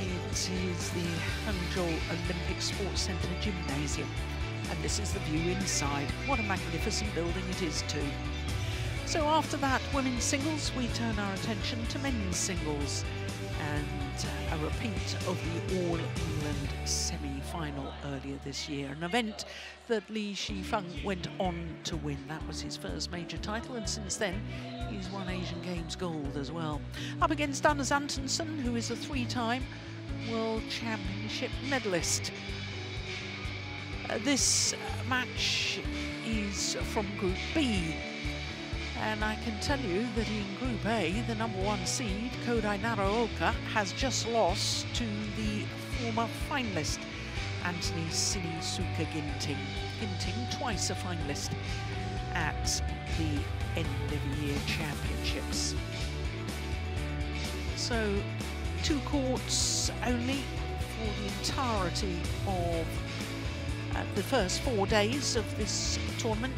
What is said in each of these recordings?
It is the Hangzhou Olympic Sports Centre Gymnasium. And this is the view inside. What a magnificent building it is too. So after that women's singles, we turn our attention to men's singles and a repeat of the All England semi-final earlier this year. An event that Li Shifeng went on to win. That was his first major title and since then he's won Asian Games gold as well. Up against Anders Antonsen, who is a three-time World Championship medalist. Uh, this match is from Group B and I can tell you that in Group A, the number one seed, Kodai Naraoka, has just lost to the former finalist, Anthony Sinisuka Ginting. Ginting, twice a finalist at the end of the year championships. So, two courts only for the entirety of uh, the first four days of this tournament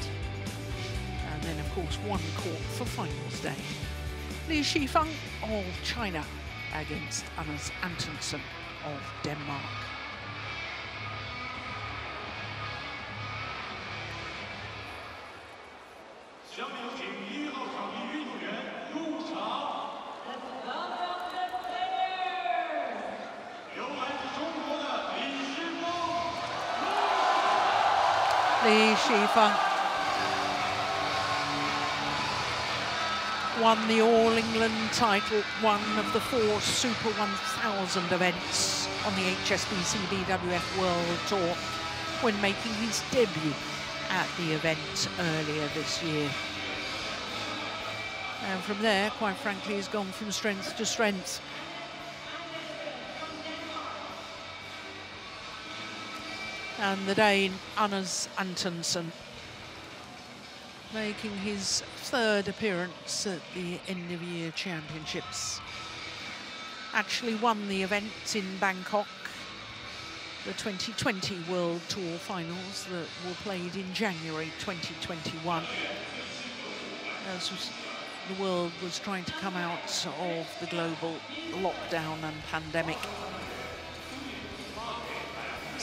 then of course one court for finals day. Li Shifeng of China against Anders Antonsen of Denmark. Li Shifeng won the All England title, one of the four Super 1000 events on the HSBC BWF World Tour when making his debut at the event earlier this year. And from there, quite frankly, he's gone from strength to strength. And the Dane, Anders Antonsen, making his third appearance at the end of year championships. Actually won the event in Bangkok, the 2020 World Tour Finals that were played in January 2021. As the world was trying to come out of the global lockdown and pandemic.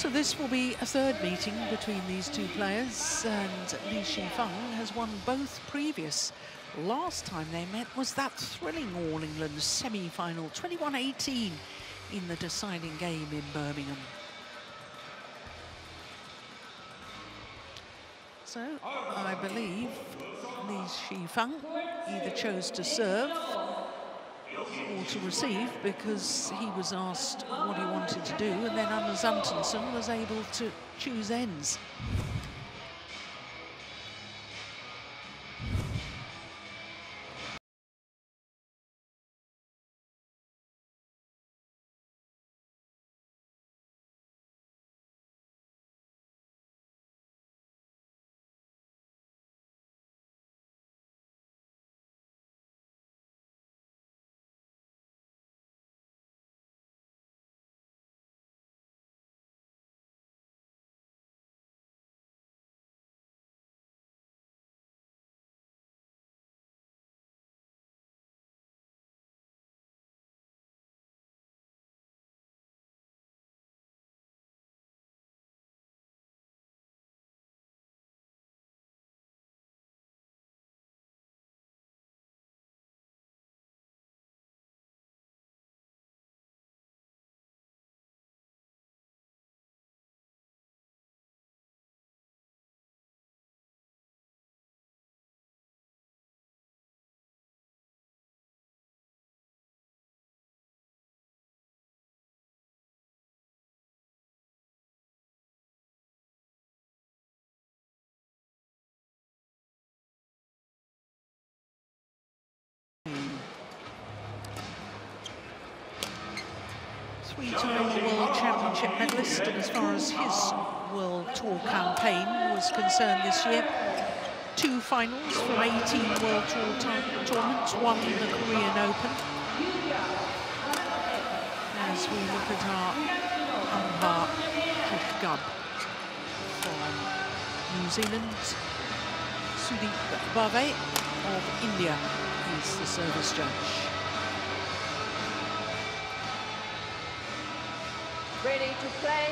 So this will be a third meeting between these two players and Li Shifeng has won both previous. Last time they met was that thrilling All England semi-final, 21-18 in the deciding game in Birmingham. So I believe Li Shifeng either chose to serve or to receive because he was asked what he wanted to do and then Anders Antonsen was able to choose ends. Three-time World Championship medalist, and as far as his World Tour campaign was concerned this year, two finals from 18 World Tour tournaments, one in the Korean Open. As we look at our Anwar Gub from New Zealand, Sudeep Bave of India is the service judge. Ready to play.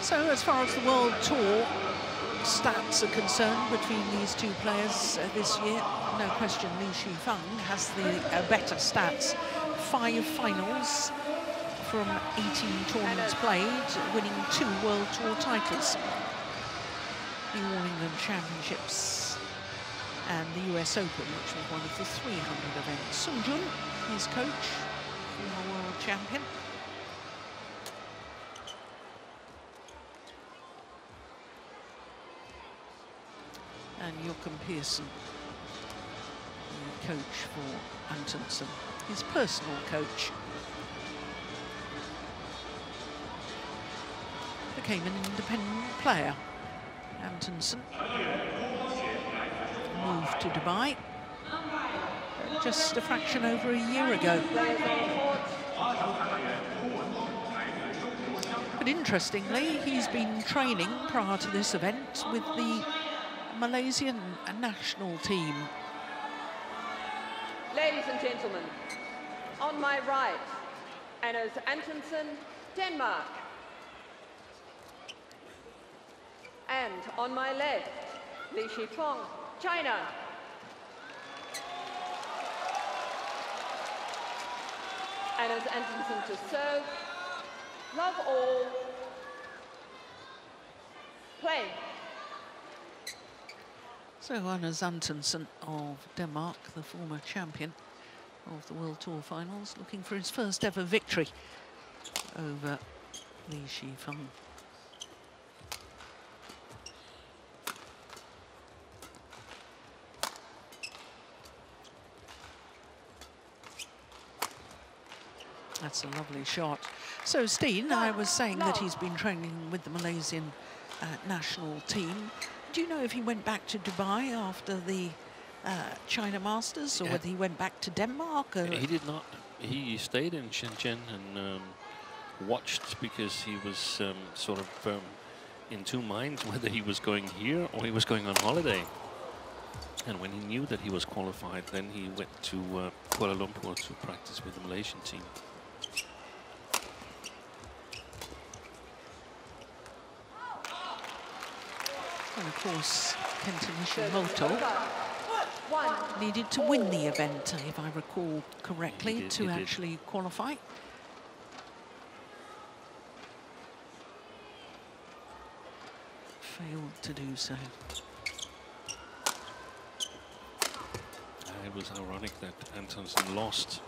So as far as the World Tour stats are concerned between these two players uh, this year, no question Li Shifeng has the uh, better stats. Five finals from 18 tournaments played, winning two World Tour titles. The All England Championships and the US Open, which was one of the 300 events. Sun Jun, his coach, former world champion. And Joachim Persson, coach for Antonsen, his personal coach. Became an independent player. Antonsen moved to Dubai just a fraction over a year ago. But interestingly, he's been training prior to this event with the Malaysian national team. Ladies and gentlemen, on my right, Anders Antonsen, Denmark. And on my left, Li Shifeng, China. Anders Antonsen to serve. Love all. Play. So Anders Antonsen of Denmark, the former champion of the World Tour Finals, looking for his first ever victory over Li Shifeng. That's a lovely shot. So, Steen, I was saying that he's been training with the Malaysian uh, national team. Do you know if he went back to Dubai after the uh, China Masters or yeah. whether he went back to Denmark? He did not. He stayed in Shenzhen and um, watched because he was um, sort of um, in two minds whether he was going here or he was going on holiday. And when he knew that he was qualified, then he went to uh, Kuala Lumpur to practice with the Malaysian team. And of course, Kenta Nishimoto needed to win the event, if I recall correctly, did, to actually did. qualify. Failed to do so. It was ironic that Antonsen lost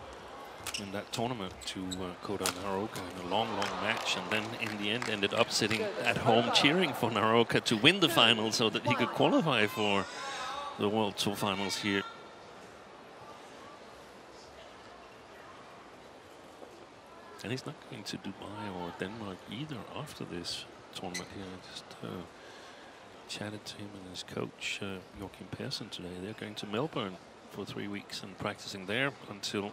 in that tournament to uh, Kodai Naraoka in a long, long match, and then in the end ended up sitting at home cheering for Naraoka to win the final so that he could qualify for the World Tour Finals here. And he's not going to Dubai or Denmark either after this tournament here. I just uh, chatted to him and his coach, uh, Joachim Persson, today. They're going to Melbourne for three weeks and practicing there until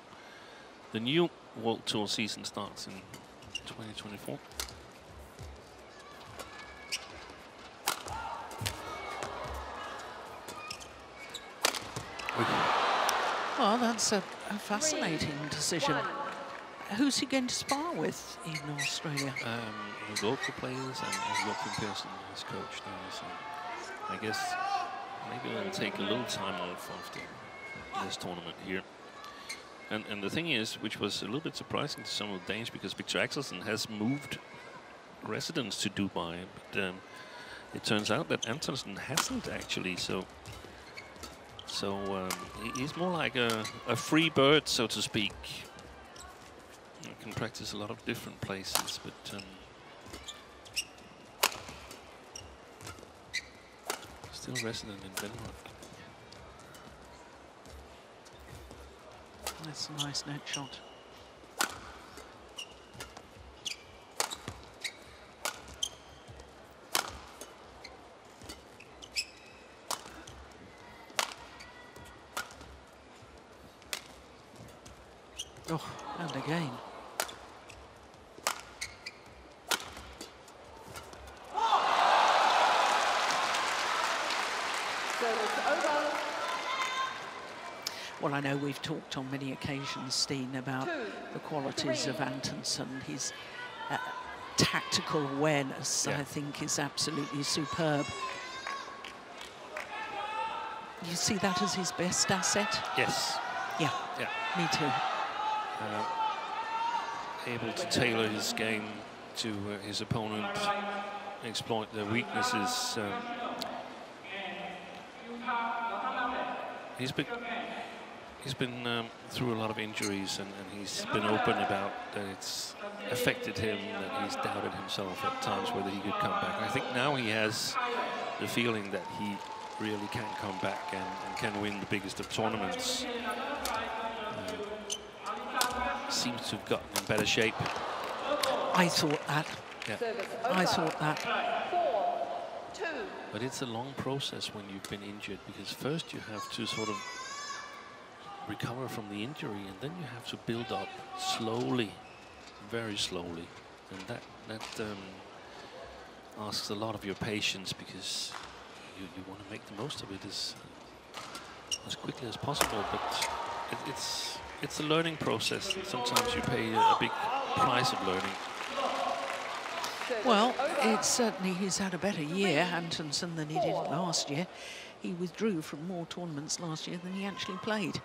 the new World Tour season starts in 2024. Well, that's a, a fascinating decision. Who's he going to spar with in Australia? Um, the local players and, and Joachim Persson, his coach now. So I guess maybe they'll take a little time off after this tournament here. And, and the thing is, which was a little bit surprising to some of the Danes, because Viktor Axelsen has moved residence to Dubai, but um, it turns out that Antonsen hasn't actually. So, so um, he's more like a, a free bird, so to speak. He can practice a lot of different places, but um, still resident in Denmark. That's a nice net shot. Oh, and again. Well, I know we've talked on many occasions, Steen, about Two, the qualities three. of Antonsen. His uh, tactical awareness, Yeah. I think, is absolutely superb. You see that as his best asset? Yes. Yeah, Yeah. me too. Uh, able to tailor his game to uh, his opponent, exploit their weaknesses. Um, he's been he's been um, through a lot of injuries, and, and he's been open about that it's affected him, that he's doubted himself at times whether he could come back. I think now he has the feeling that he really can come back and, and can win the biggest of tournaments. Um, seems to have gotten in better shape. I thought that. Yeah. I thought that. But it's a long process when you've been injured because first you have to sort of recover from the injury and then you have to build up slowly, very slowly. And that, that um, asks a lot of your patience because you, you want to make the most of it as, as quickly as possible. But it, it's, it's a learning process. and Sometimes you pay a, a big price of learning. Well, it's certainly he's had a better year, Antonsen, than he did last year. He withdrew from more tournaments last year than he actually played.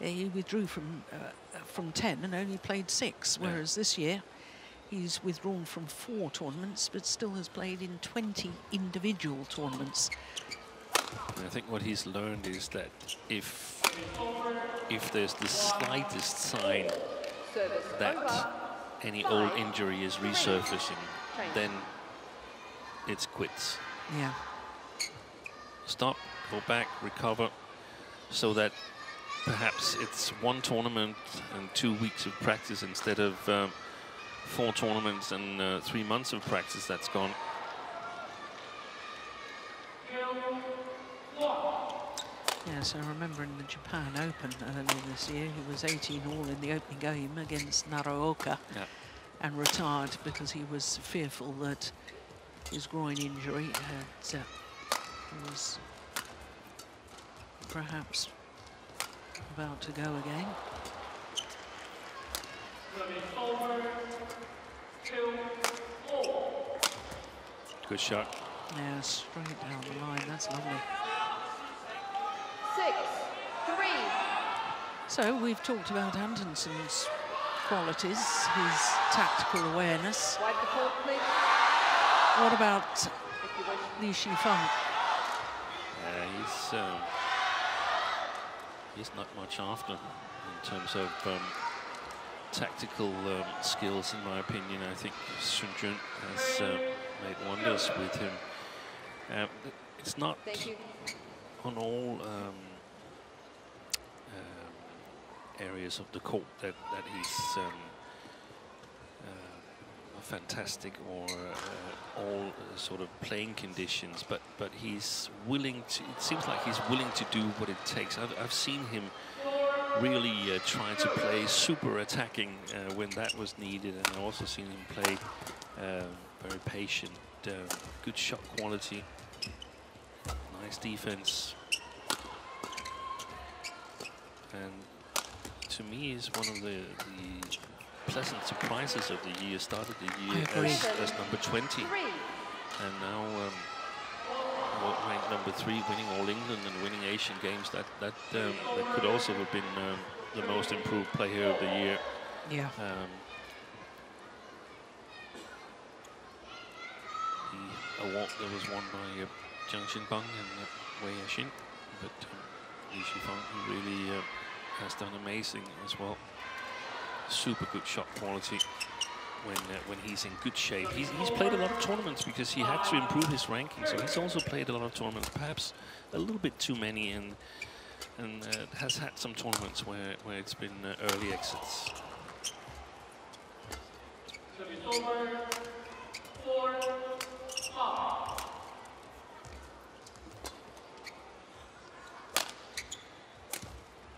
Yeah. He withdrew from uh, from 10 and only played six, Yeah. whereas this year he's withdrawn from four tournaments but still has played in 20 individual tournaments. And I think what he's learned is that if if there's the slightest sign that any old injury is resurfacing, then it's quits. Yeah. Stop, go back, recover, so that perhaps it's one tournament and two weeks of practice instead of um, four tournaments and uh, three months of practice that's gone. Yes, I remember in the Japan Open earlier this year, he was 18 all in the opening game against Naraoka Yeah. and retired because he was fearful that his groin injury had, uh, was perhaps about to go again. Good shot. Yeah, straight down the line. That's lovely. Six, three. So we've talked about Antonsen's qualities, his tactical awareness. Wipe the court, please, What about if you wish. Li Shifeng? Uh, he's um, he's not much after in terms of um, tactical um, skills, in my opinion. I think Sun Jun has uh, made wonders with him. Um, it's not on all um, um, areas of the court that, that he's um, fantastic or uh, all uh, sort of playing conditions, but but he's willing to. It seems like he's willing to do what it takes. I've, I've seen him really uh, try to play super attacking uh, when that was needed, and I've also seen him play uh, very patient, uh, good shot quality, nice defense, and to me is one of the, the pleasant surprises of the year. Started the year as, as number 20, Three. and now um, well, ranked number three, winning All England and winning Asian Games. That that um, that could also have been um, the most improved player of the year. Yeah. Um, the award that was won by uh, Jiang Zhenbang and uh, Wei Yaxin, but um, Li Shifeng, who really uh, has done amazing as well. Super good shot quality when uh, when he's in good shape. He's, he's played a lot of tournaments because he had to improve his ranking. So he's also played a lot of tournaments, perhaps a little bit too many, and and uh, has had some tournaments where where it's been uh, early exits.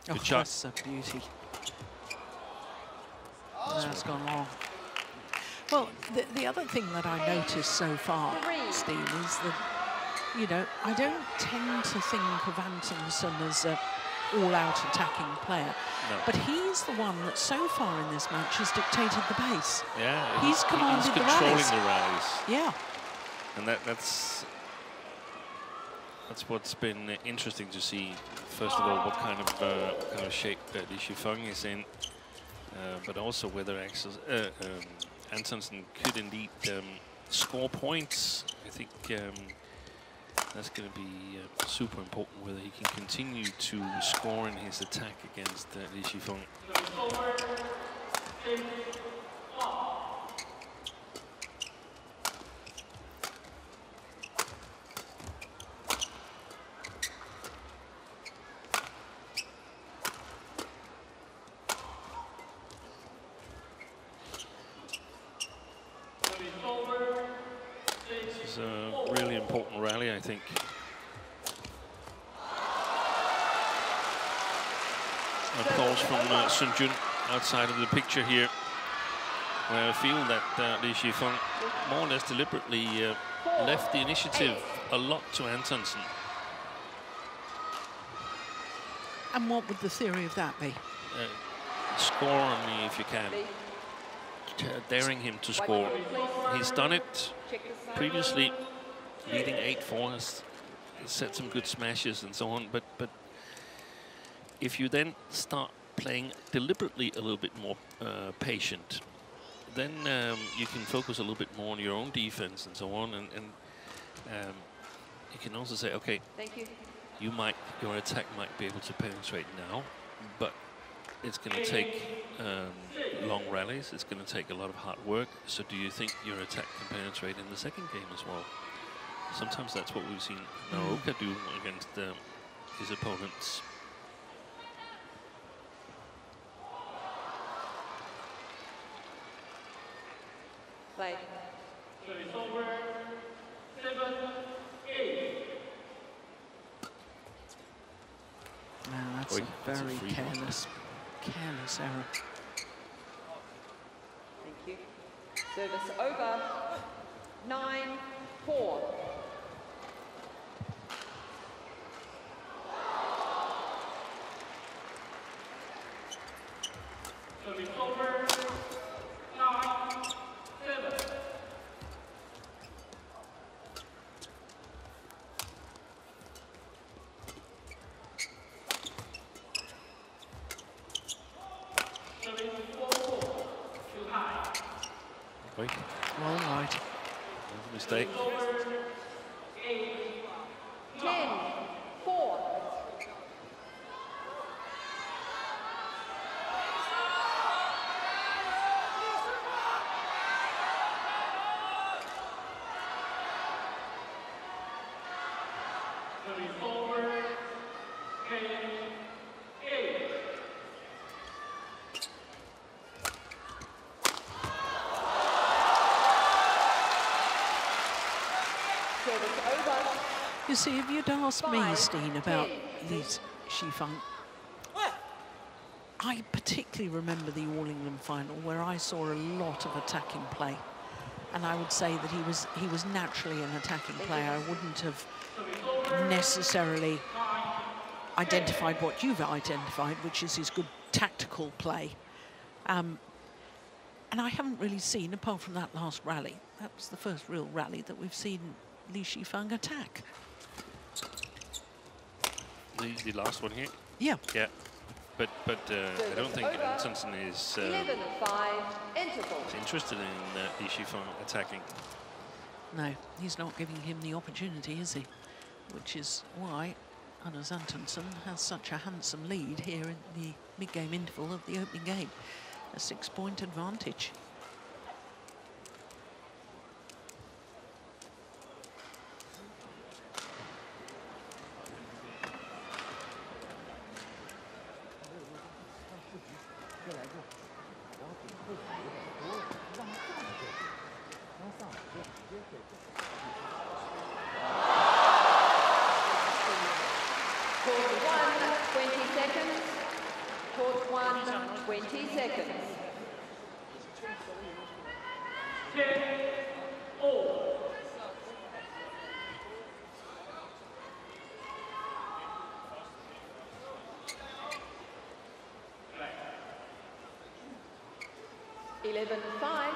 Oh, Good shot. That's a beauty. That's gone long. Well, the, the other thing that I noticed so far, Steve, is that, you know, I don't tend to think of Antonsen as a all-out attacking player. No. But he's the one that so far in this match has dictated the pace. Yeah, He's commanded he's the controlling the rallies, Yeah. and that that's that's what's been interesting to see. First of all, what kind of uh, what kind of shape uh, Li Shifeng is in, but also whether Axel, uh, um, Antonsen could indeed um, score points. I think um, that's going to be uh, super important whether he can continue to score in his attack against uh, Li Shifeng. This is a really important rally, I think. Applause from uh, Sun Jun outside of the picture here. Where I feel that uh, Li Shifeng more or less deliberately uh, left the initiative a lot to Antonsen. And what would the theory of that be? Uh, score on me if you can. T- Daring him to score. He's done it Check the side. previously leading 8-4 has set some good smashes and so on but but if you then start playing deliberately a little bit more uh, patient. Then um, you can focus a little bit more on your own defense and so on and, and um, you can also say okay Thank you. you might your attack might be able to penetrate now but it's going to take um, long rallies it's going to take a lot of hard work so do you think your attack can penetrate in the second game as well? Sometimes that's what we've seen Naraoka do against um, his opponents Play. No, that's Oi, a that's a very free one. careless, careless error. Thank you. Service over. Nine, four. Oi, All right. that's a mistake Ten, four. Service over. You see, if you'd asked me, Steen, about these Shifeng, I particularly remember the All England final where I saw a lot of attacking play. And I would say that he was he was naturally an attacking player. I wouldn't have necessarily identified what you've identified, which is his good tactical play. Um, and I haven't really seen, apart from that last rally, that was the first real rally that we've seen Li Shifeng attack. The, the last one here Yeah, yeah but but uh, I don't think Antonsen is uh, Eleven, five. Interested in uh, Li Shifeng attacking no, he's not giving him the opportunity, is he? Which is why Anders Antonsen has such a handsome lead here in the mid-game interval of the opening game. A six-point advantage. Court one, 20 seconds. Court one, 20 seconds. 11-5.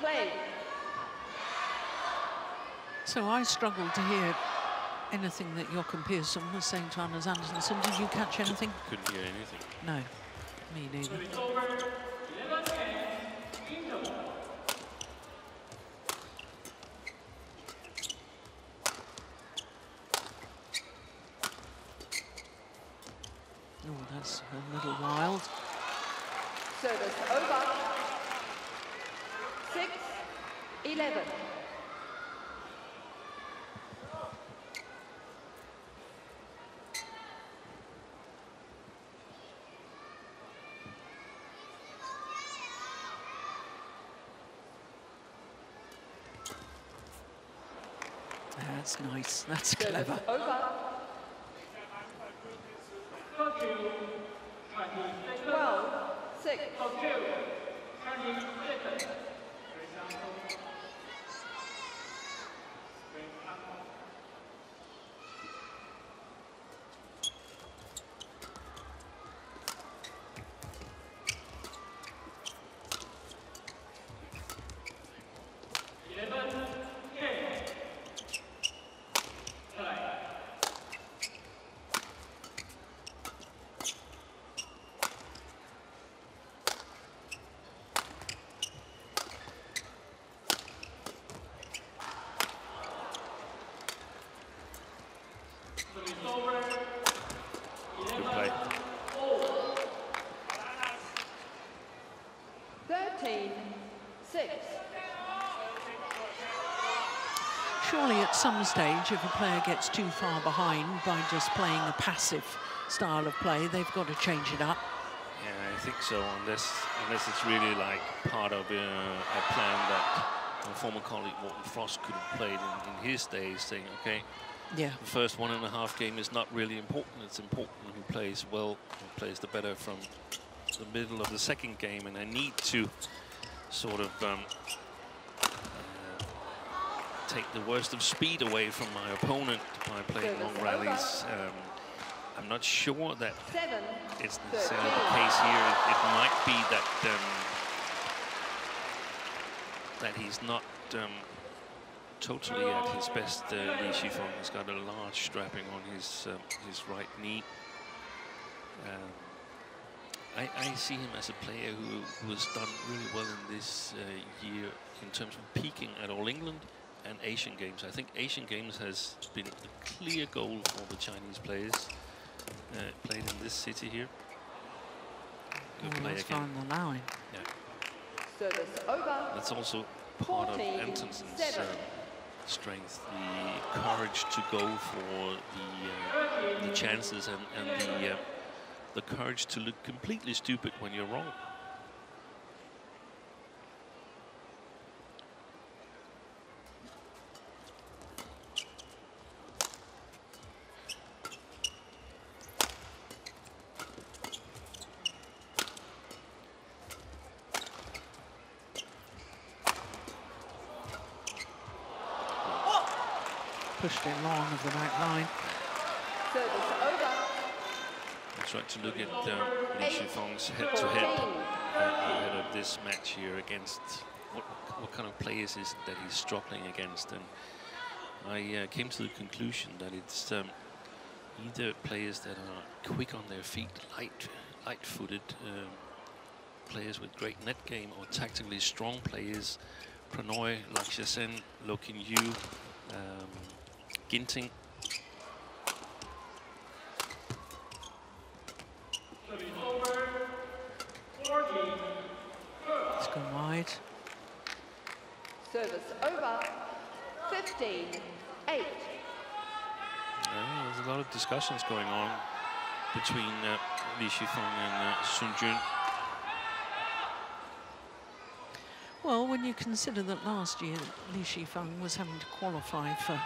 Play. So I struggled to hear anything that Joachim Persson was saying to Anders Antonsen. Did you catch anything? Couldn't hear anything. No, me neither. Oh, that's a little wild. Service over. 6, 11. That's nice. That's clever. over. 12, 6. Good play. 13, 6. Surely at some stage, if a player gets too far behind by just playing a passive style of play, they've got to change it up. Yeah, I think so. Unless unless it's really like part of uh, a plan that my former colleague Morten Frost could have played in, in his days, saying, okay, Yeah. the first one and a half game is not really important. It's important who plays well, who plays the better from the middle of the second game, and I need to sort of um, take the worst of speed away from my opponent by playing long rallies. Um, I'm not sure that 7, it's necessarily the case here. It, it might be that um, that he's not um, totally at his best. Uh, Li Shifeng has got a large strapping on his um, his right knee. Um, I, I see him as a player who, who has done really well in this uh, year in terms of peaking at All England and Asian Games. I think Asian Games has been a clear goal for the Chinese players uh, played in this city here. Good Oh, play let's again. find the line. Yeah. Service over. That's also part of 14, Antonsen's uh, strength, the courage to go for the uh, the chances and, and the uh, the courage to look completely stupid when you're wrong. Pushed it long of the back line. I tried to look at uh, Li Shifeng's head-to-head uh, ahead of this match here against what, what kind of players is that he's struggling against, and I uh, came to the conclusion that it's um, either players that are quick on their feet, light, light-footed, um, players with great net game, or tactically strong players. Pranoy, Lakshya Sen, Lokin Yu, um, Ginting. It's gone wide. Service over. 15, 8. Yeah, there's a lot of discussions going on between uh, Li Shifeng and uh, Sun Jun. Well, when you consider that last year Li Shifeng was having to qualify for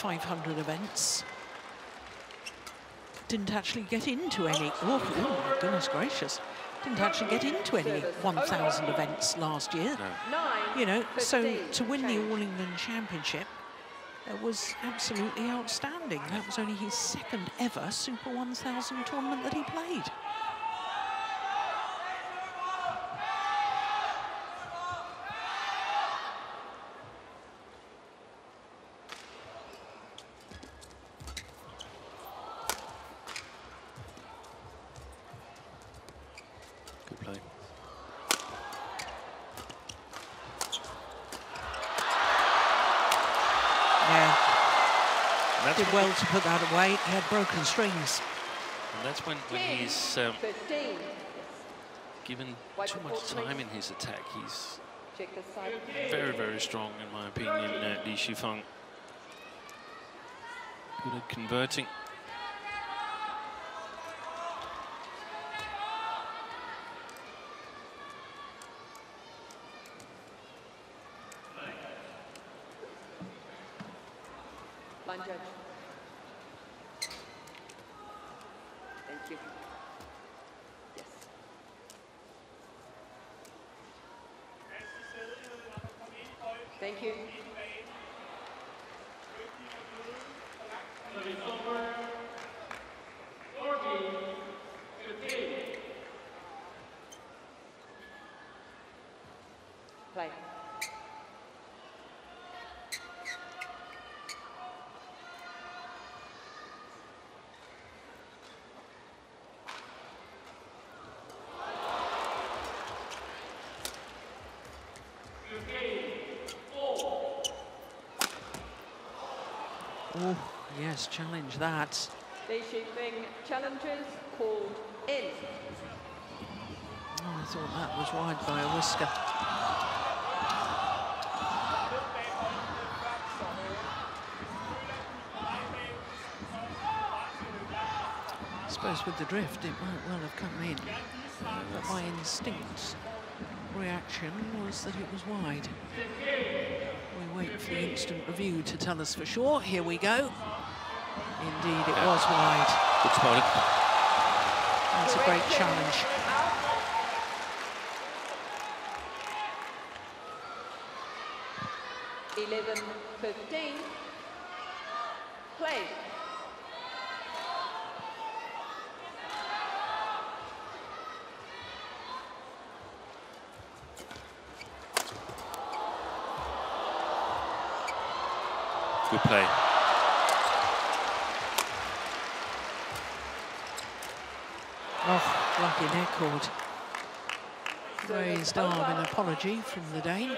500 events, didn't actually get into any. Oh, oh my goodness gracious! Didn't actually get into any 1,000 events last year. No. 9, You know, so to win the change. All England Championship it was absolutely outstanding. That was only his second ever Super 1000 tournament that he played. Did well to put that away. He had broken strings. And that's when, when he's um, given too much time in his attack. He's very, very strong, in my opinion, uh, Li Shifeng. Good at converting. Oh, yes, challenge that. Li challenges called in. Oh, I thought that was wide by a whisker. I suppose with the drift it might well have come in. But my instinct reaction was that it was wide. Wait for the instant review to tell us for sure. Here we go. Indeed, it was wide. Good. That's a great challenge. Eleven fifteen. Play. Good play. Oh, lucky neck cord. Arm in apology from the Dane.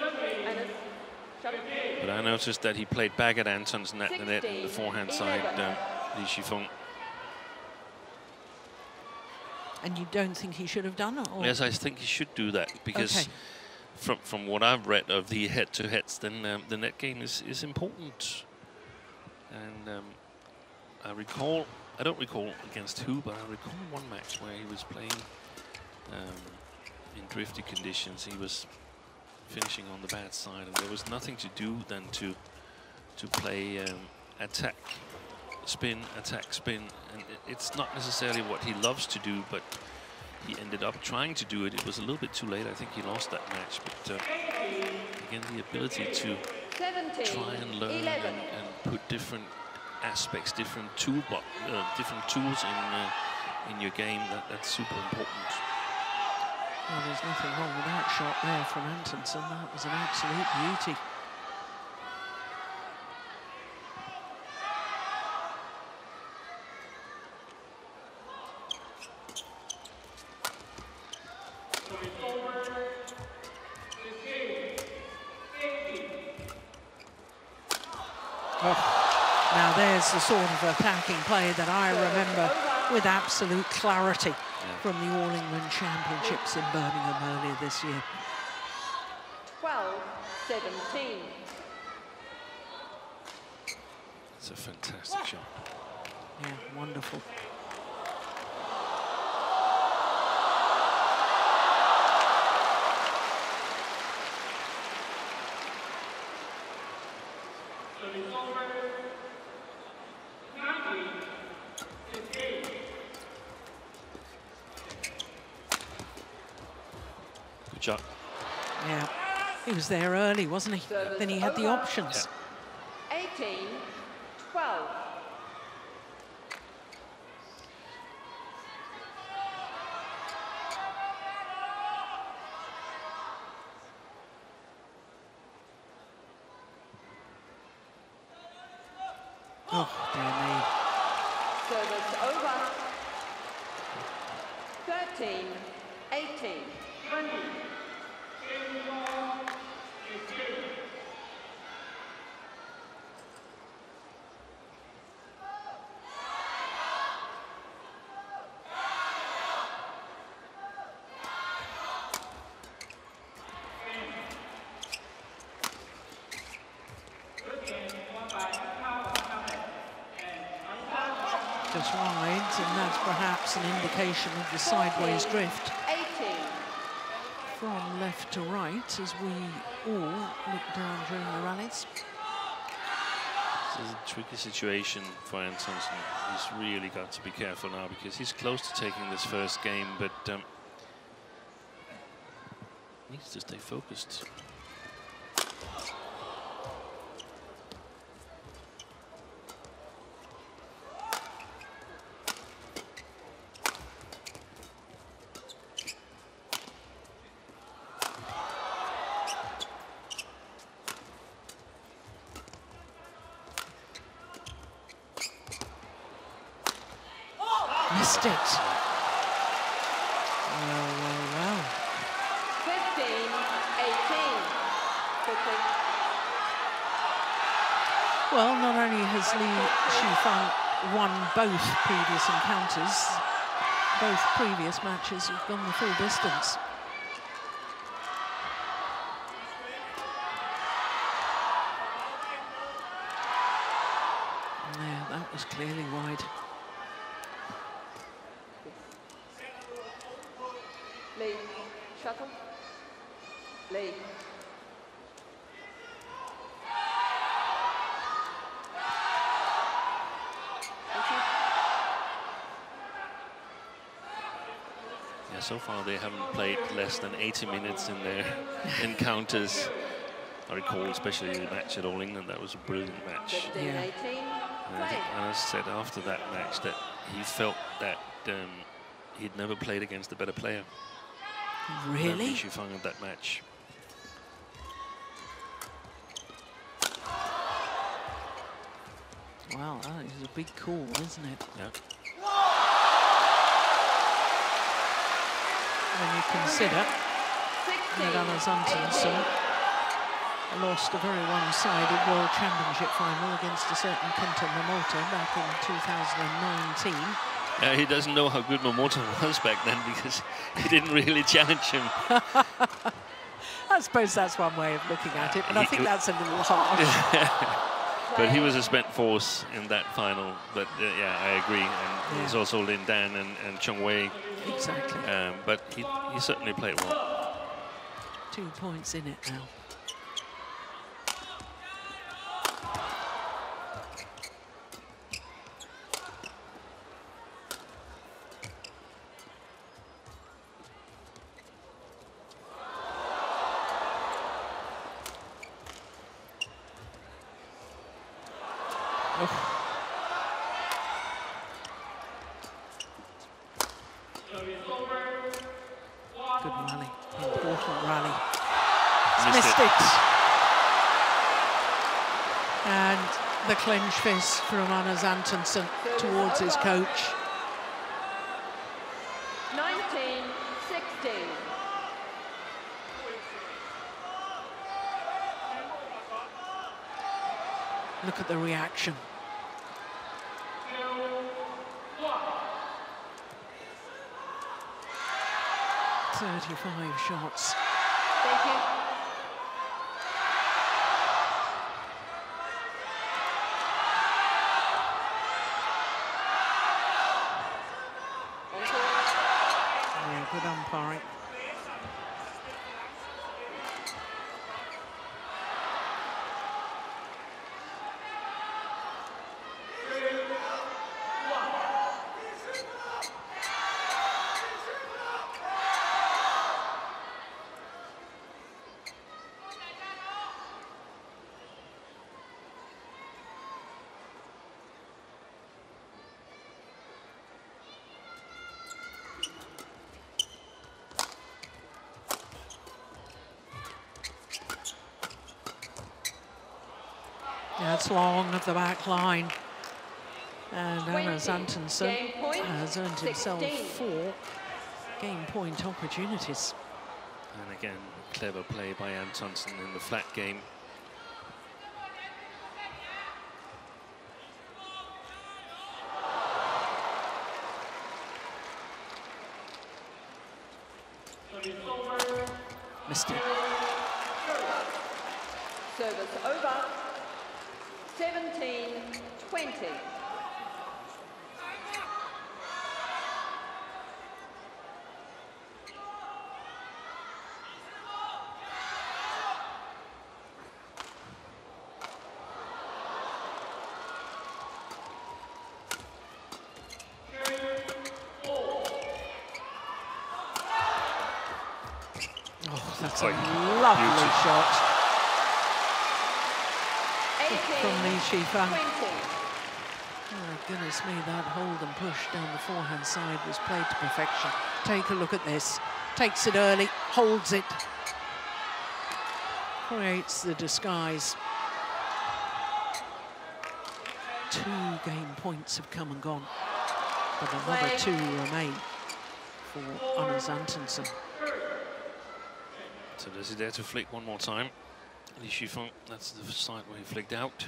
But I noticed that he played back at Anton's net, the net in the forehand side, uh, Li Shifeng. And you don't think he should have done it? Or? Yes, I think he should do that because Okay. from from what I've read of the head-to-heads, then um, the net game is is important. And um, I recall, I don't recall against who, but I recall one match where he was playing um, in drifty conditions. He was finishing on the bad side, and there was nothing to do than to to play um, attack, spin, attack, spin. And it's not necessarily what he loves to do, but he ended up trying to do it. It was a little bit too late. I think he lost that match. But uh, again, the ability to try and learn and, and put different aspects, different tool, uh, different tools in uh, in your game. That that's super important. Well, there's nothing wrong with that shot there from Antonsen. That was an absolute beauty. Oh, now there's the sort of attacking play that I remember with absolute clarity from the All England Championships in Birmingham earlier this year. 12, 17. It's a fantastic shot. Yeah, wonderful. Good shot. Yeah, he was there early, wasn't he? Then he had the options. 18, 12. Oh, dear me. Service over. 13, 18. service rides, and that's perhaps an indication of the sideways drift from left to right as we all look down during the rallies. This is a tricky situation for Antonsen. He's really got to be careful now because he's close to taking this first game, but um, needs to stay focused. Both previous encounters, both previous matches have gone the full distance. Yeah, that was clearly wide. Lee. Shuttle. Lee. Thank you. Yeah, so far they haven't played less than 80 minutes in their encounters. I recall especially the match at All England, that was a brilliant match. Yeah. And I think Anders said after that match that he felt that um, he'd never played against a better player. than Really? Li Shifeng at that match. Wow, that is a big call, isn't it? Yeah. When you consider that Anders Antonsen lost a very one-sided World Championship final against a certain Kenta Momota back in 2019. Uh, he doesn't know how good Momota was back then because he didn't really challenge him. I suppose that's one way of looking at it, but I think that's a little harsh. But he was a spent force in that final. But uh, yeah, I agree. And there's also Lin Dan and, and Chong Wei. Exactly. Um, but he, he certainly played well. Two points in it now. Oh. Good rally, important rally. He's Missed missed it. it. And the clinch fist from Anders Antonsen towards his coach. 19, 16. Look at the reaction. Thirty-five shots. Thank you. Encore. Yeah, good umpiring. That's long of the back line. And Anders 20. Antonsen Game point, has earned himself 16. four game point opportunities. And again, clever play by Antonsen in the flat game. 20. Oh, that's a lovely shot. 18, from Li Shifeng. Goodness me, that hold and push down the forehand side was played to perfection. Take a look at this. Takes it early, holds it. Creates the disguise. Two game points have come and gone, but another two remain for Anders Antonsen. So does he dare to flick one more time? Li Shifeng, that's the side where he flicked out.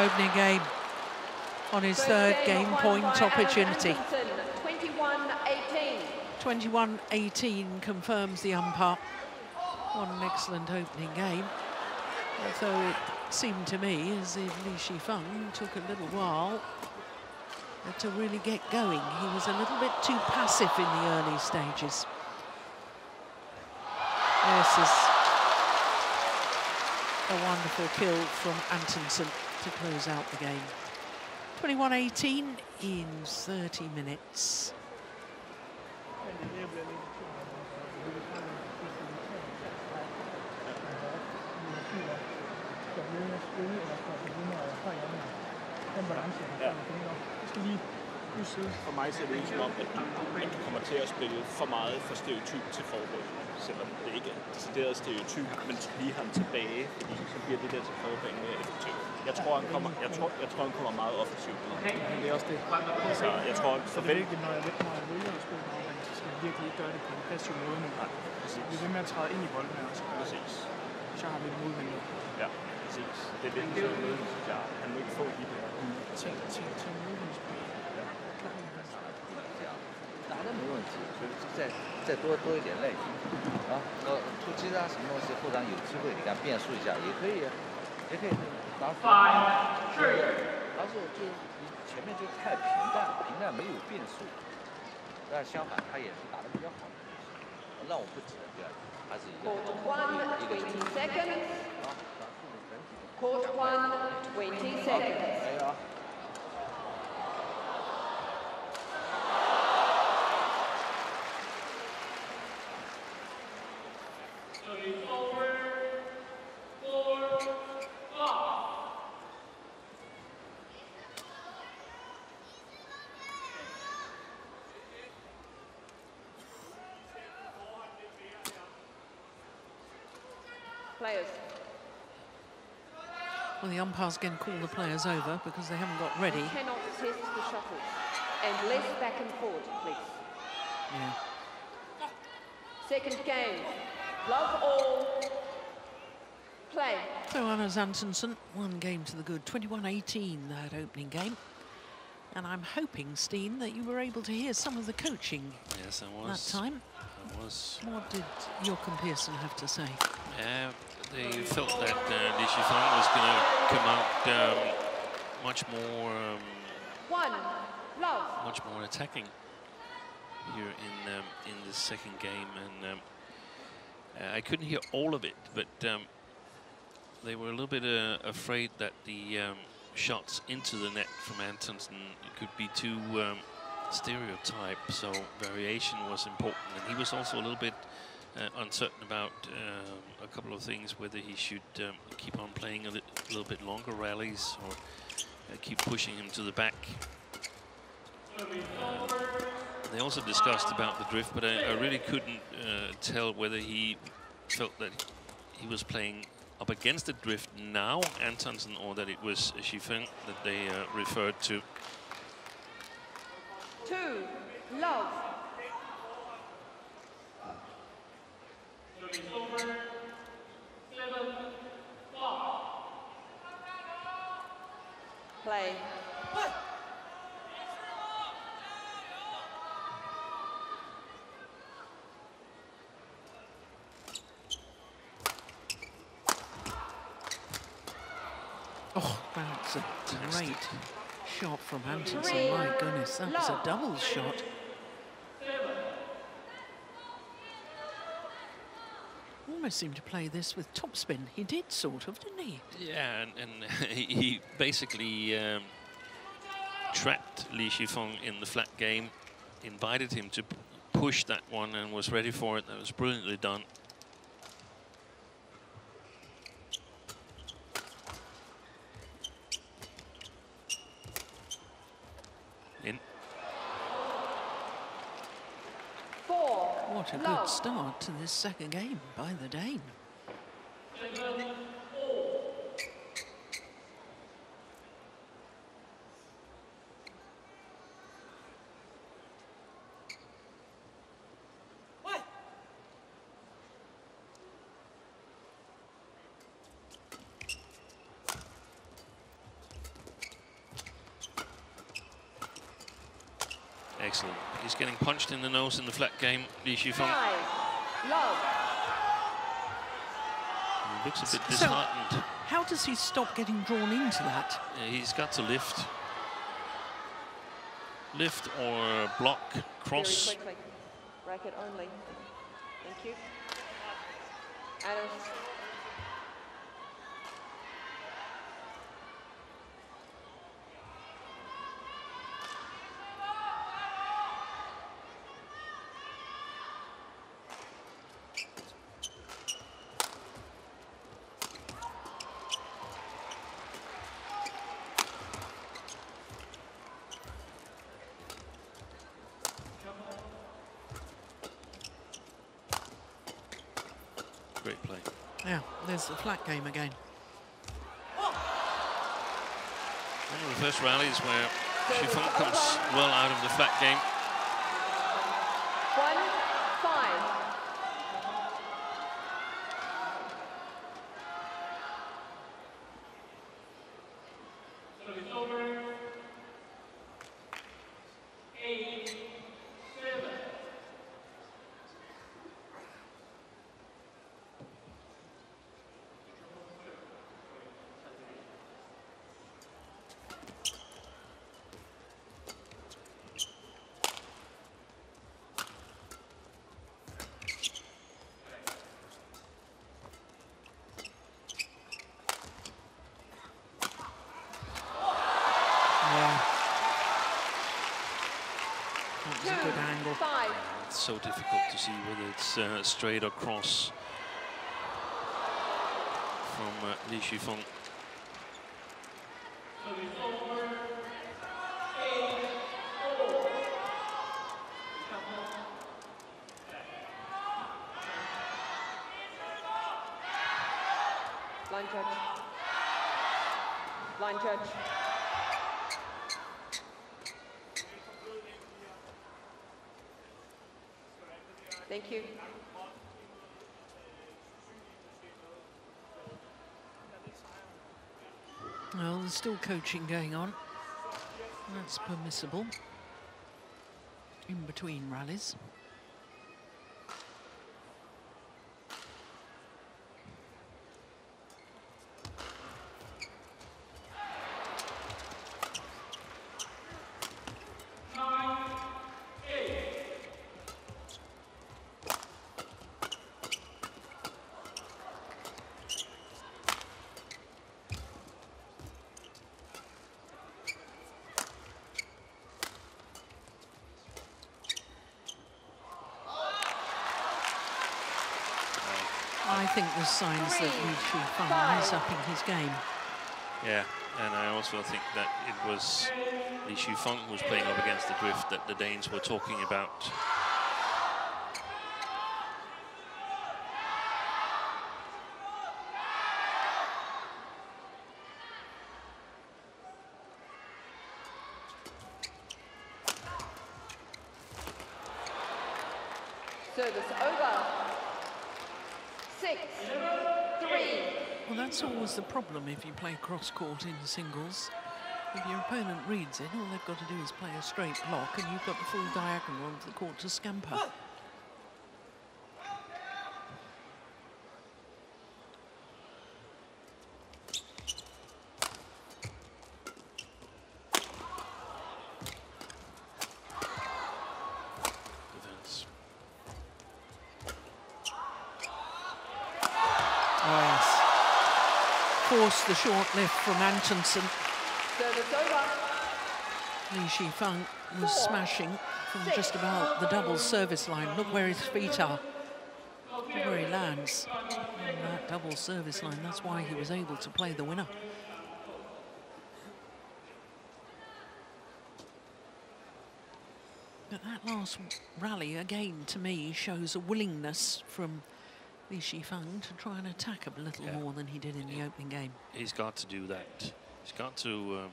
Opening game on his third game point opportunity. 21-18 confirms the umpire. What an excellent opening game. Although it seemed to me as if Li Shifeng took a little while to really get going. He was a little bit too passive in the early stages. This is a wonderful kill from Antonsen to close out the game. 21-18 in 30 minutes. For mig ser det ud som om, at kommer til at spille for meget for stereotyp til. Selvom det ikke er decideret stereotyp, men skal lige ham tilbage, fordi så bliver det der til forbered mere effektivt. Jeg tror, han kommer, jeg tror, jeg tror, han kommer meget offensivt ud. Det er også det. Så jeg tror, så det er når jeg, når jeg vælger at spille med så skal jeg virkelig ikke gøre det på en passiv måde nu. Nej, præcis. Vi er ved med at træde ind i bolden her. Præcis. Så har vi et modvind. Ja, præcis. Det er lidt sådan noget, synes jeg. Han må ikke få de der. Tænk, tænk, tænk modvindsspil. 的没问题，再再多多一点耐心啊，呃，突击啊什么东西，后场有机会你看变速一下也可以，也可以打死。而且就你前面就太平淡了，平淡没有变速，但相反他也是打的比较好的，让我不值得第二，还是一个一个一个。Court one, 20 seconds. Players. Well, the umpire's going to call the players over because they haven't got ready. You cannot test the shuttles. And less back and forth, please. Yeah. Second game. Love all. Play. So Anders Antonsen, one game to the good. 21-18, that opening game. And I'm hoping, Steen, that you were able to hear some of the coaching yes, I was. that time. I was. What did Joachim Persson have to say? Yeah, they felt that uh, Li was going to come out um, much more... Um, One, love. Much more attacking here in um, in the second game, and um, uh, I couldn't hear all of it, but um, they were a little bit uh, afraid that the um, shots into the net from Antonsen could be too um, stereotype, so variation was important. And he was also a little bit uh, uncertain about uh, a couple of things, whether he should um, keep on playing a, li little bit longer rallies or uh, keep pushing him to the back. Uh, they also discussed about the drift, but I, I really couldn't uh, tell whether he felt that he was playing up against the drift now, Antonsen, or that it was Shifeng that they uh, referred to. Two, love. Play. Oh, that's a great shot from Antonsen. My goodness, that was a double shot. Seemed to play this with topspin. He did, sort of, didn't he? Yeah, and, and he basically um, trapped Li Shifeng in the flat game, invited him to push that one and was ready for it. That was brilliantly done. In. Four. What a good start to this second game by the Dane. Excellent. He's getting punched in the nose in the flat game, Li Shifeng. He looks a bit So- How does he stop getting drawn into that? Yeah, he's got to lift. Lift or block, cross. Very quickly. Racket only. Thank you. Adams. Great play. Yeah, there's the flat game again. One of the first rallies where Shifeng comes well out of the flat game. One. Five. Yeah. That was a good angle. Five. It's so difficult to see whether it's uh, straight or cross from uh, Li Shifeng. Line judge. Line judge. Thank you. Well, there's still coaching going on. That's permissible. In between rallies. I think there's signs that Li Shifeng is upping his game. Yeah, and I also think that it was Li Shifeng was playing up against the drift that the Danes were talking about. Service over. Six. Three. Well, that's always the problem if you play cross-court in singles. If your opponent reads it, all they've got to do is play a straight block and you've got the full diagonal of the court to scamper. Defense. forced the short lift from Antonsen. Li Shifeng was smashing from just about the double service line. Look where his feet are. Look where he lands on that double service line. That's why he was able to play the winner. But that last rally, again, to me, shows a willingness from Li Shifeng to try and attack a little Yeah. more than he did in the opening game. He's got to do that. He's got to um,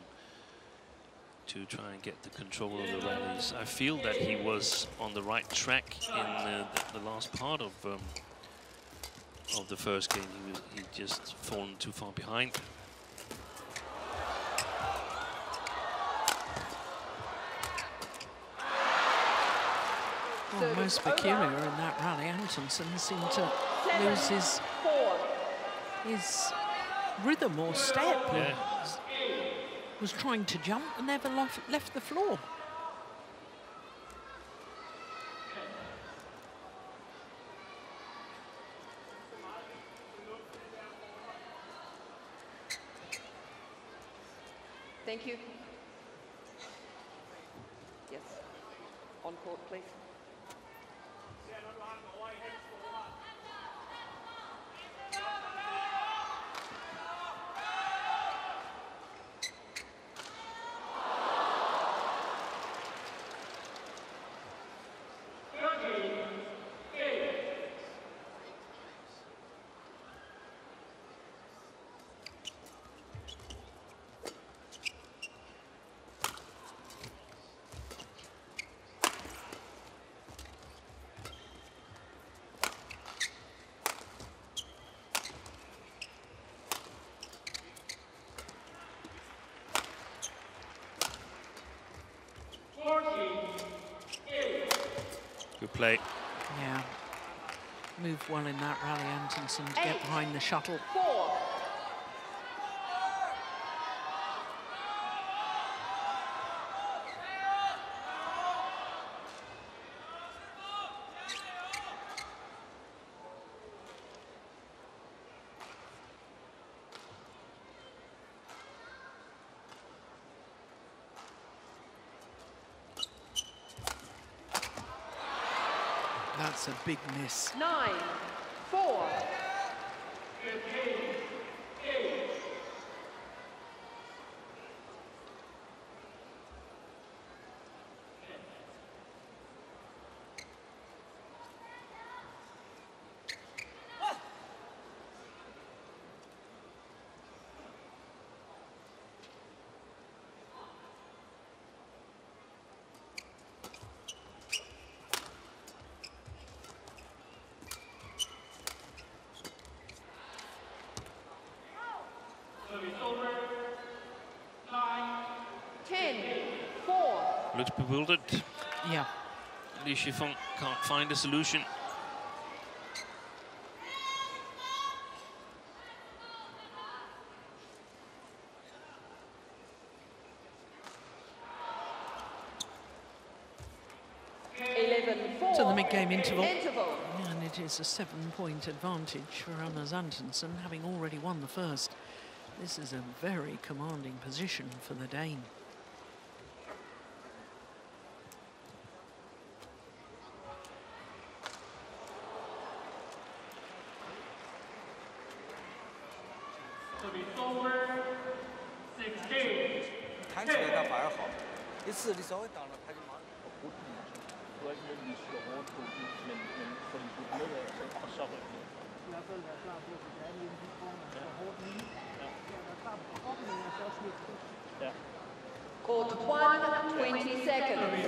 to try and get the control of the rallies. I feel that he was on the right track in uh, the, the last part of um, of the first game. He was he just fallen too far behind. Well, most peculiar in that rally, Antonsen seemed to Seven, lose his his rhythm or step. or Yeah. s- Was trying to jump and never left, left the floor. Thank you. Yes. On court, please. Good play. Yeah. Moved well in that rally, Antonsen, to get behind the shuttle. Four. That's a miss. Nine. Four. Ten. Four. Looks bewildered. Yeah. Li Shifeng can't find a solution. Eleven. Four. To the mid-game interval. Interval. And it is a seven-point advantage for Anders Antonsen, having already won the first. This is a very commanding position for the Dane. Klar på kroppen, men jeg skal også løfte. Ja. Court one. Twenty seconds.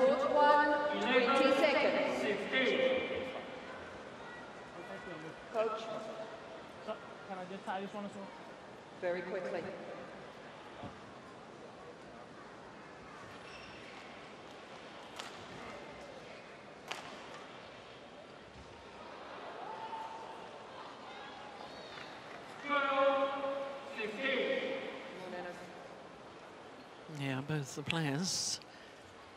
Court one. Twenty seconds. Sixteen. Coach. Så, can I just tie this one as well? Very quickly. Twelve. Sixteen. Dennis. Yeah, the players.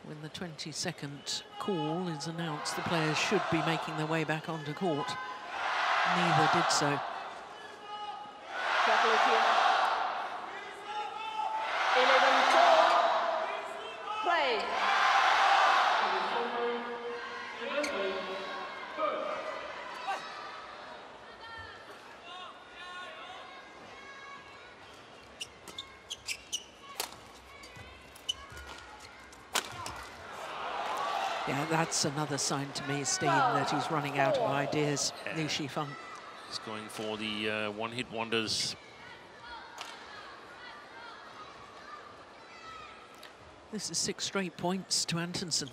When the 20-second call is announced, the players should be making their way back onto court. Neither did so. Yeah, that's another sign to me, Steen, that he's running out of ideas, Yeah. Li Shifeng. He's going for the uh, one-hit wonders. This is six straight points to Antonsen.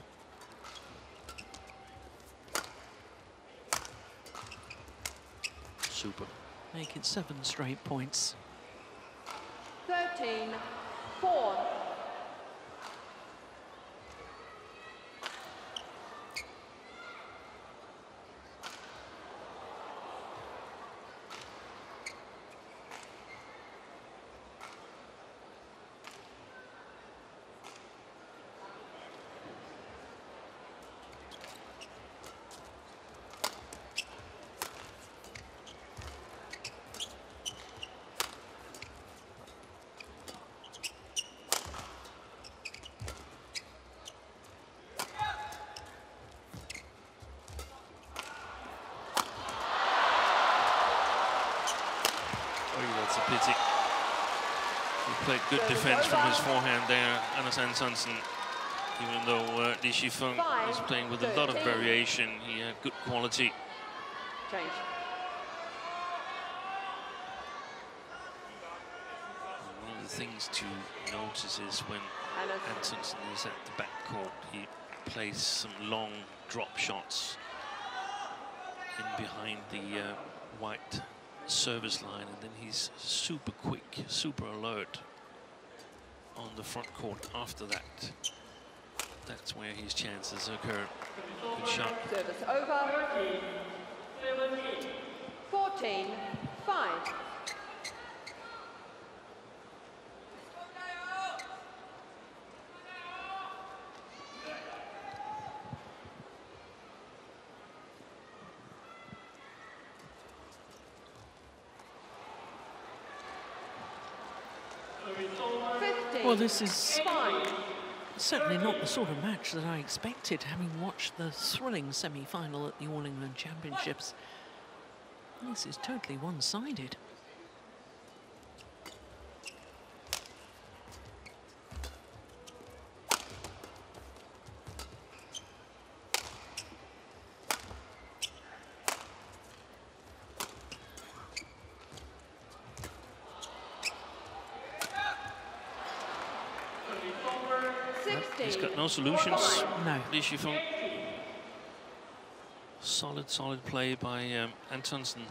Super. Make it seven straight points. 13, 4. Oh, that's a pity. He played good defense from his forehand there, Anders Antonsen. Even though uh, Li Shifeng was playing with a lot of variation, he had good quality. Change. One of the things to notice is when Anders. Is at the back court, he plays some long drop shots in behind the uh, white service line, and then he's super quick, super alert on the front court after that. That's where his chances occur. Good shot. Service over. 14, 5. Well, this is certainly not the sort of match that I expected, having watched the thrilling semi-final at the All England Championships. This is totally one-sided. Sixteen. He's got no solutions. No. Solid, solid play by um, Antonsen.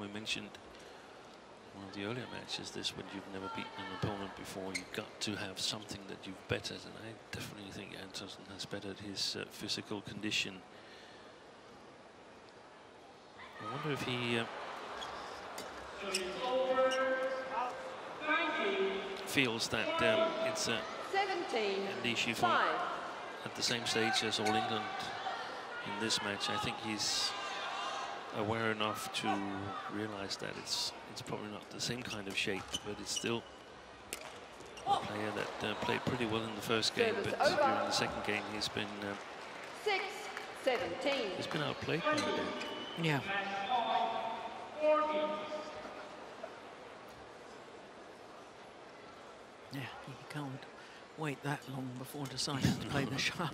We mentioned one of the earlier matches this when you've never beaten an opponent before, you've got to have something that you've bettered, and I definitely think Antonsen has bettered his uh, physical condition. I wonder if he uh, feels that um, it's a Seventeen. Li Shifeng Five. at the same stage as All England in this match. I think he's aware enough to realize that it's it's probably not the same kind of shape, but it's still a player that uh, played pretty well in the first game, Service but over. during the second game he's been uh, Six. Seventeen. he's been outplayed by the game. Yeah. Yeah, you can't wait that long before deciding to play the shot.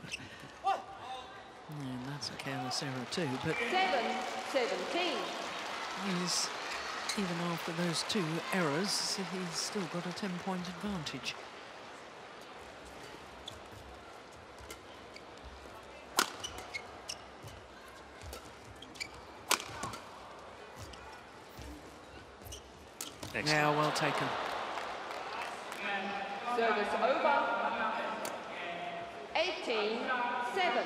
And that's a careless error too, but Seven. Seventeen. he's, even after those two errors, he's still got a 10-point advantage. Excellent. Yeah, well taken. Service over. 18, 7.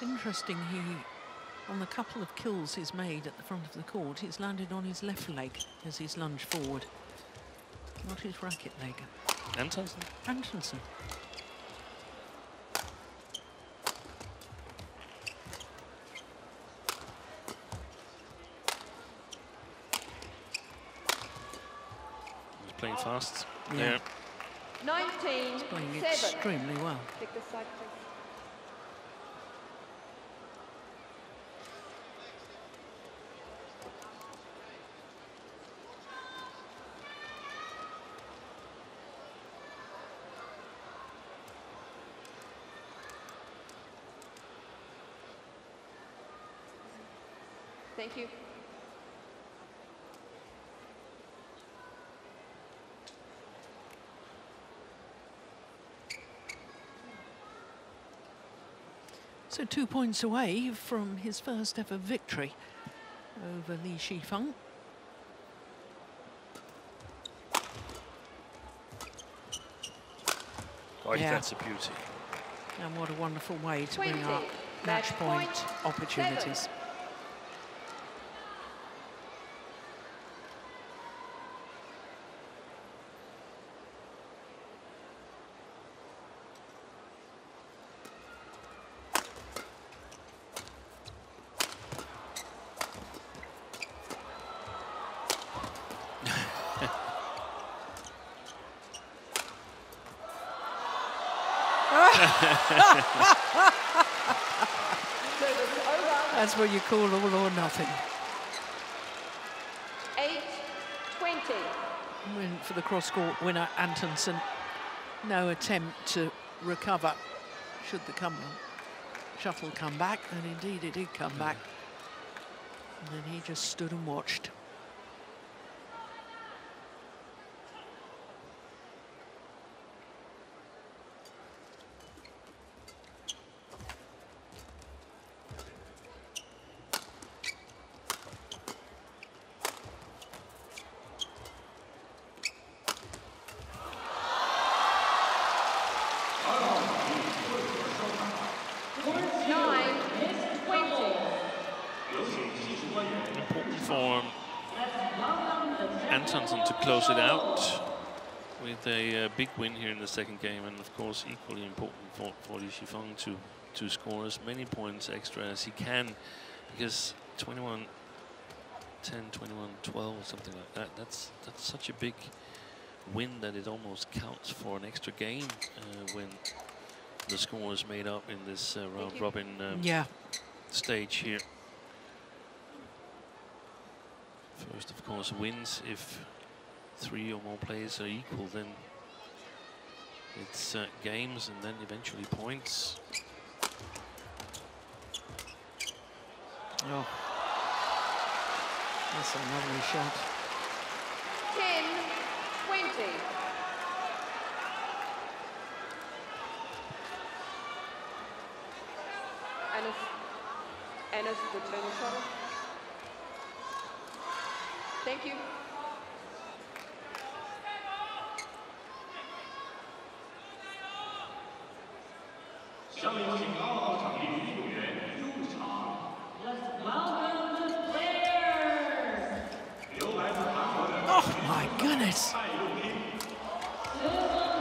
Interesting, he, on the couple of kills he's made at the front of the court, he's landed on his left leg as he's lunged forward, not his racket leg. Antonsen? Antonsen. Fast. Yeah. There. 19, Playing 7. extremely well. Side. Thank you. So two points away from his first ever victory over Li Shifeng. Oh, Yeah. that's a beauty. And what a wonderful way to bring 20, up match match point point, opportunities. Service over. That's what you call all or nothing. 8.20. Win for the cross-court winner, Antonsen. No attempt to recover should the come shuttle come back, and indeed it did come back. And then he just stood and watched. Nine, 20. Important for Antonsen to close it out with a uh, big win here in the second game, and of course equally important for, for Li Shifeng to, to score as many points extra as he can, because 21 10, 21, 12, something like that. That's that's such a big win that it almost counts for an extra game uh, when the score is made up in this uh, round robin um, Yeah, stage here. First, of course, wins if three or more players are equal, then it's uh, games and then eventually points. oh. That's a lovely shot. 10, 20. Ennis, Ennis return the shuttle. Thank you. Oh my goodness.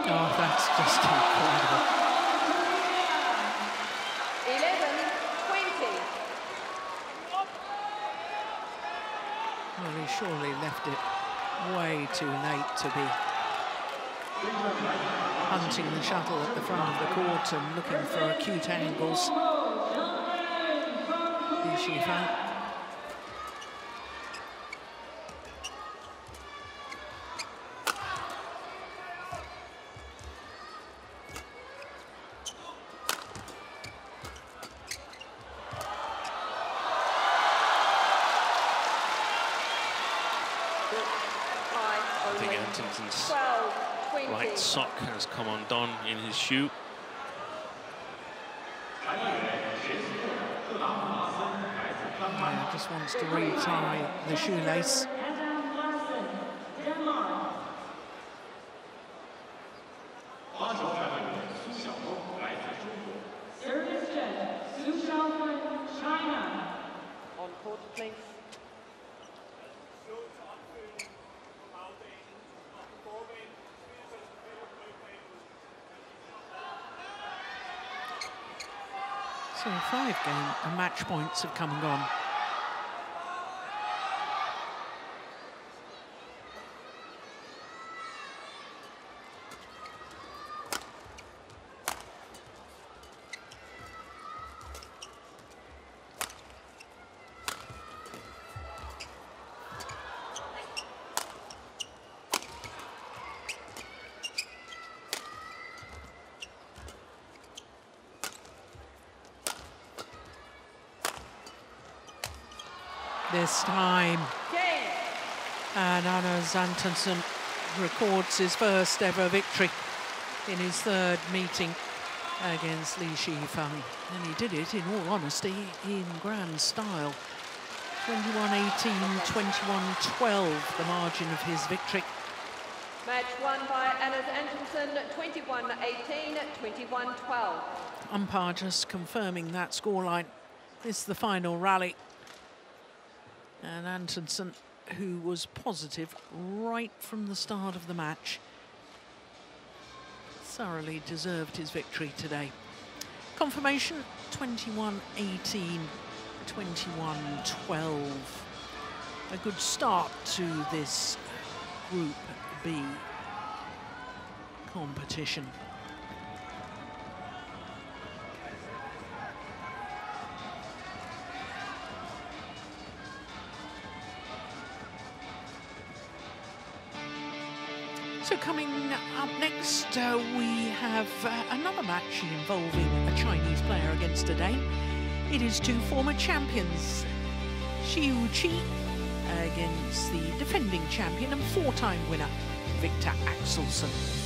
Oh, that's just incredible. 11, 20. Well, he surely left it way too late to be hunting the shuttle at the front of the court and looking for acute angles. Li Shifeng. Come undone in his shoe. Yeah, just wants to retie the shoelace. Service judge, Su Xiaowen, China. On court, please. So five game and match points have come and gone. This time. And Anders Antonsen records his first ever victory in his third meeting against Li Shifeng. And he did it, in all honesty, in grand style. 21-18, 21-12, the margin of his victory. Match won by Anders Antonsen, 21-18, 21-12. Umpire just confirming that scoreline. This is the final rally. And Antonsen, who was positive right from the start of the match, thoroughly deserved his victory today. Confirmation 21 18, 21 12. A good start to this Group B competition. Next, uh, we have uh, another match involving a Chinese player against a Dane. It is two former champions, Shi Yuqi against the defending champion and four-time winner, Viktor Axelsen.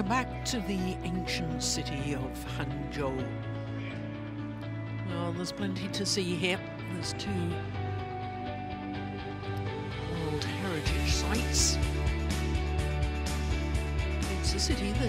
Welcome back to the ancient city of Hangzhou. Well, there's plenty to see here. There's two World Heritage Sites. It's a city that